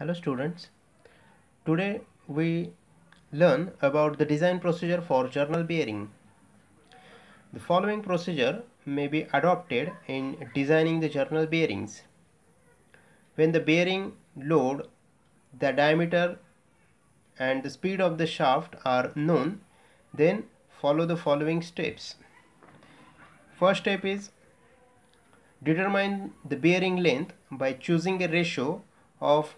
Hello students. Today we learn about the design procedure for journal bearing. The following procedure may be adopted in designing the journal bearings. When the bearing load, the diameter and the speed of the shaft are known, then follow the following steps. First step is determine the bearing length by choosing a ratio of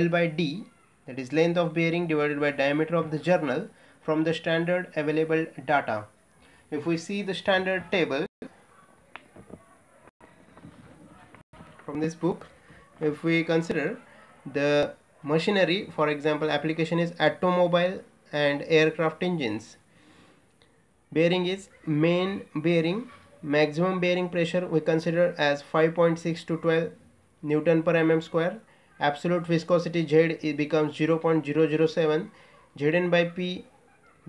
L by D that is length of bearing divided by diameter of the journal from the standard available data. If we see the standard table from this book, if we consider the machinery for example application is automobile and aircraft engines bearing is main bearing maximum bearing pressure we consider as 5.6 to 12 newton per mm square absolute viscosity z becomes 0.007 zn by p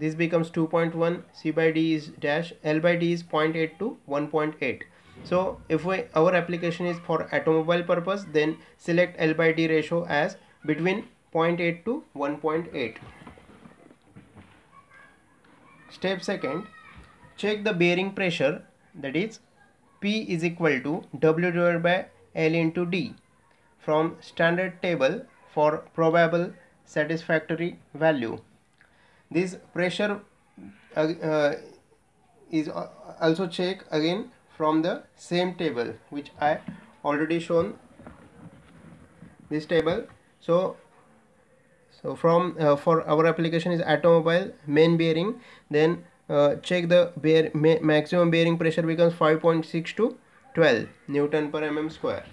this becomes 2.1 c by d is dash. L by d is 0.8 to 1.8 so if we our application is for automobile purpose then select l by d ratio as between 0.8 to 1.8 step second check the bearing pressure that is P is equal to W divided by L into D from standard table for probable satisfactory value. This pressure uh, uh, is also checked again from the same table which I already shown this table. So so from uh, for our application is automobile main bearing then uh, check the bear ma maximum bearing pressure becomes 5.6 to 12 newton per mm square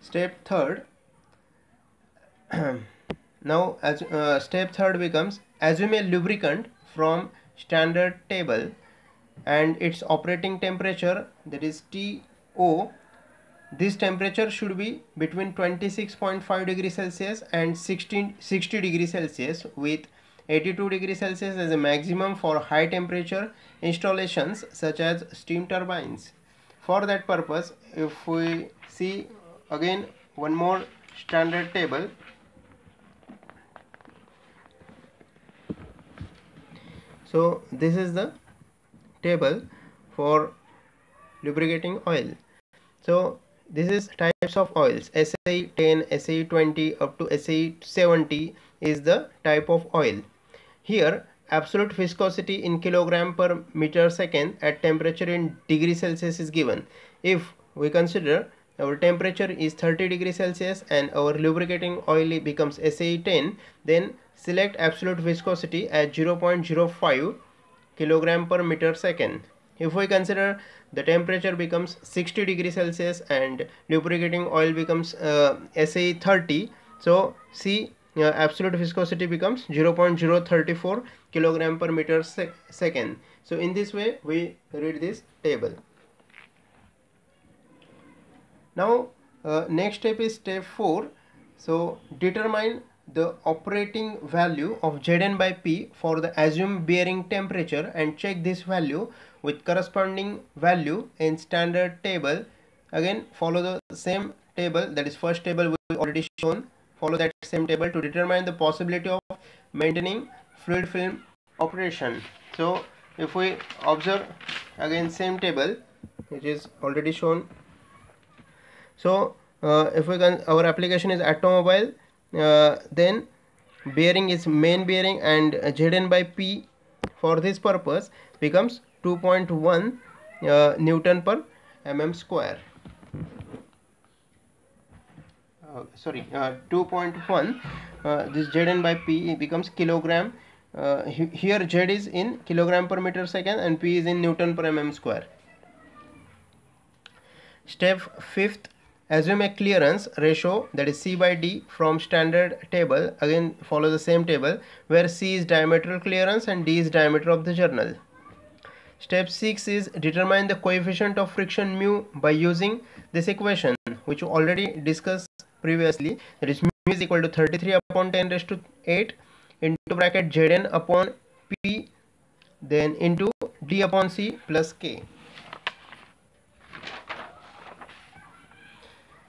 step third now as uh, step third becomes assume a lubricant from standard table and its operating temperature that is TO this temperature should be between 26.5 degree Celsius and 16, 60 degree Celsius with 82 degree Celsius as a maximum for high temperature installations such as steam turbines. For that purpose, if we see again one more standard table, so this is the table for lubricating oil. So this is types of oils SAE 10, SAE 20 up to SAE 70 is the type of oil. Here absolute viscosity in kilogram per meter second at temperature in degree Celsius is given. If we consider our temperature is 30 degree Celsius and our lubricating oil becomes SAE 10 then select absolute viscosity at 0.05 kilogram per meter second. If we consider the temperature becomes 60 degree Celsius and lubricating oil becomes uh, SAE 30 so see uh, absolute viscosity becomes 0.034 kilogram per meter sec second so in this way we read this table now uh, next step is step 4 so determine the operating value of Zn by P for the assumed bearing temperature and check this value with corresponding value in standard table. Again follow the same table that is first table we already shown. Follow that same table to determine the possibility of maintaining fluid film operation. So if we observe again same table which is already shown so uh, if we can our application is automobile uh, then bearing is main bearing and Zn by P for this purpose becomes 2.1 uh, Newton per mm square. Uh, sorry uh, 2.1 uh, this Zn by P becomes kilogram. Here Z is in kilogram per meter second and P is in Newton per mm square. Step fifth assume a clearance ratio that is C by D from standard table. Again follow the same table where C is diametral clearance and D is diameter of the journal. Step 6 is determine the coefficient of friction mu by using this equation which we already discussed previously. That is mu is equal to 33 upon 10 raised to 8 into bracket Zn upon P then into D upon C plus K.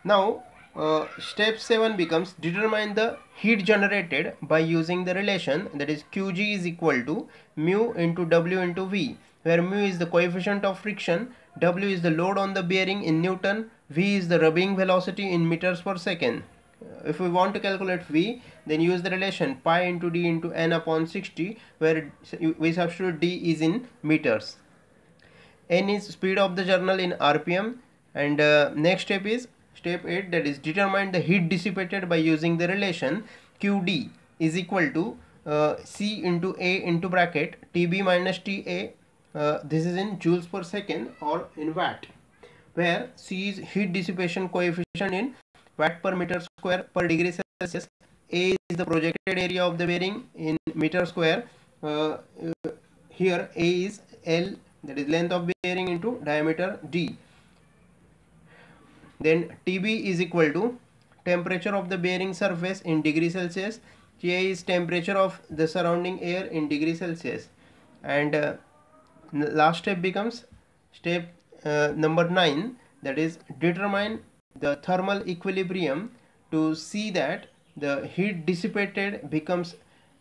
Now uh, step 7 becomes determine the heat generated by using the relation that is qg is equal to mu into w into v where mu is the coefficient of friction w is the load on the bearing in newton v is the rubbing velocity in meters per second. If we want to calculate v then use the relation pi into d into n upon 60 where we substitute d is in meters. N is speed of the journal in rpm and uh, next step is step 8 that is determine the heat dissipated by using the relation qd is equal to uh, c into a into bracket tb minus ta uh, this is in joules per second or in watt where c is heat dissipation coefficient in watt per meter square per degree Celsius. A is the projected area of the bearing in meter square. Uh, uh, here A is L that is length of bearing into diameter D. Then TB is equal to temperature of the bearing surface in degree Celsius. T is temperature of the surrounding air in degree Celsius. And uh, last step becomes step uh, number 9 that is determine the thermal equilibrium to see that the heat dissipated becomes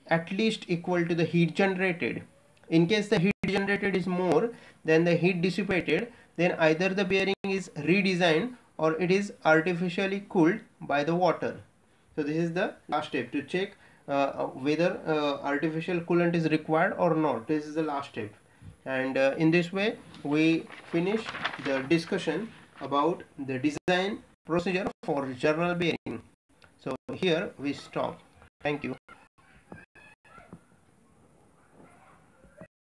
at least equal to the heat generated. In case the heat generated is more than the heat dissipated, then either the bearing is redesigned or it is artificially cooled by the water. So this is the last step to check uh, whether uh, artificial coolant is required or not. This is the last step. And uh, in this way, we finish the discussion about the design procedure for journal bearing. So here we stop. Thank you.